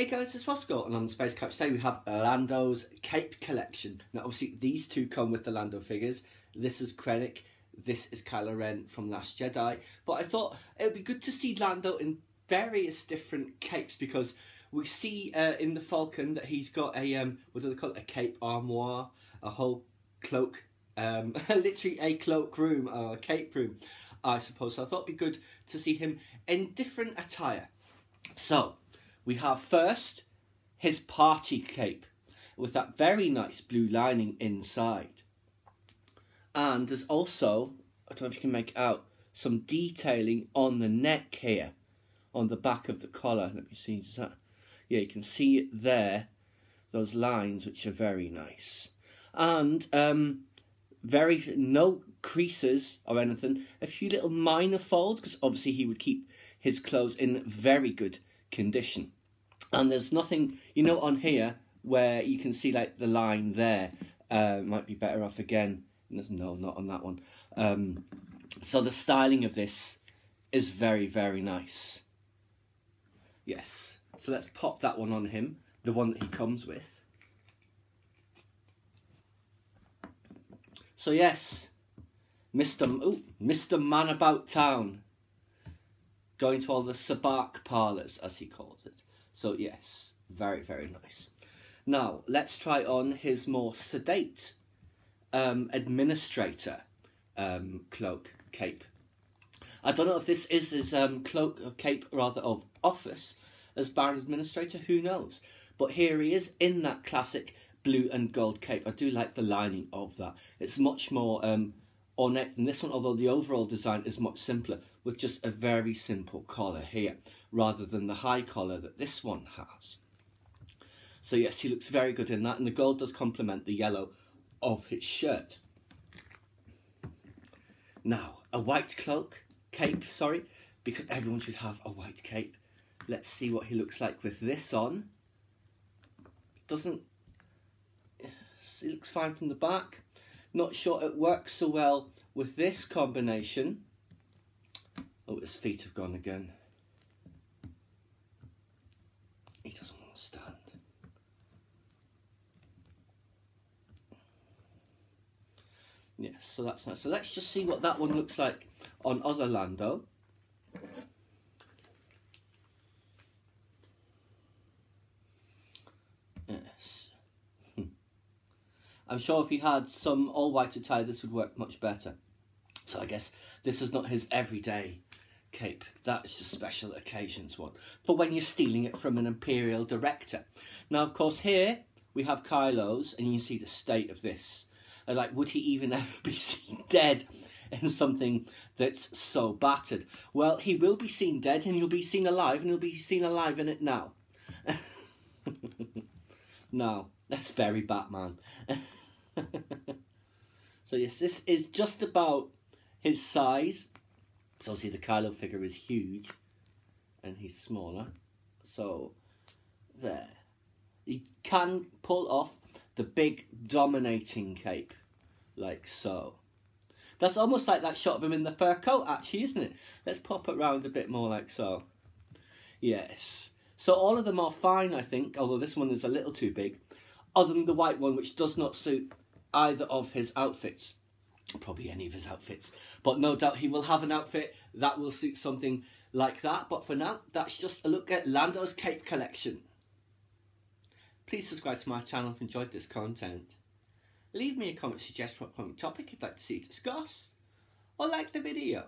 Hey guys, it's Roscoe, and on the Space Couch today we have Lando's Cape Collection. Now, obviously, these two come with the Lando figures. This is Krennic, this is Kylo Ren from Last Jedi. But I thought it would be good to see Lando in various different capes because we see uh, in the Falcon that he's got a um, what do they call it? A cape armoire, a whole cloak, um, literally a cloak room or a cape room, I suppose. So I thought it'd be good to see him in different attire. So we have first his party cape with that very nice blue lining inside. And there's also, I don't know if you can make out, some detailing on the neck here, on the back of the collar. Let me see, does that? Yeah, you can see it there, those lines, which are very nice. And um, very no creases or anything. A few little minor folds, because obviously he would keep his clothes in very good condition. And there's nothing, you know, on here where you can see like the line there. Uh, might be better off again. No, not on that one. Um, so the styling of this is very, very nice. Yes. So let's pop that one on him, the one that he comes with. So yes, Mr. Ooh, Mr. Man About Town. Going to all the sabacc parlours, as he calls it. So yes, very, very nice. Now, let's try on his more sedate um, administrator um, cloak cape. I don't know if this is his um, cloak or cape rather of office as Baron Administrator, who knows? But here he is in that classic blue and gold cape. I do like the lining of that. It's much more um, ornate than this one, although the overall design is much simpler with just a very simple collar here rather than the high collar that this one has. So yes, he looks very good in that, and the gold does complement the yellow of his shirt. Now, a white cloak, cape, sorry, because everyone should have a white cape. Let's see what he looks like with this on. Doesn't, he looks fine from the back. Not sure it works so well with this combination. Oh, his feet have gone again. He doesn't want to stand. Yes, so that's nice. So let's just see what that one looks like on other Lando. Yes. I'm sure if he had some all white attire, this would work much better. So I guess this is not his everyday cape. That's just special occasions one. For when you're stealing it from an Imperial director. Now, of course, here we have Kylo's, and you see the state of this. Like, would he even ever be seen dead in something that's so battered? Well, he will be seen dead, and he'll be seen alive, and he'll be seen alive in it now. no, that's very Batman. so yes, this is just about his size so see, the Kylo figure is huge and he's smaller. So there. He can pull off the big dominating cape like so. That's almost like that shot of him in the fur coat actually, isn't it? Let's pop it round a bit more like so. Yes. So all of them are fine, I think, although this one is a little too big. Other than the white one, which does not suit either of his outfits probably any of his outfits. But no doubt he will have an outfit that will suit something like that. But for now, that's just a look at Lando's Cape collection. Please subscribe to my channel if you enjoyed this content. Leave me a comment suggesting what topic you'd like to see discussed, or like the video.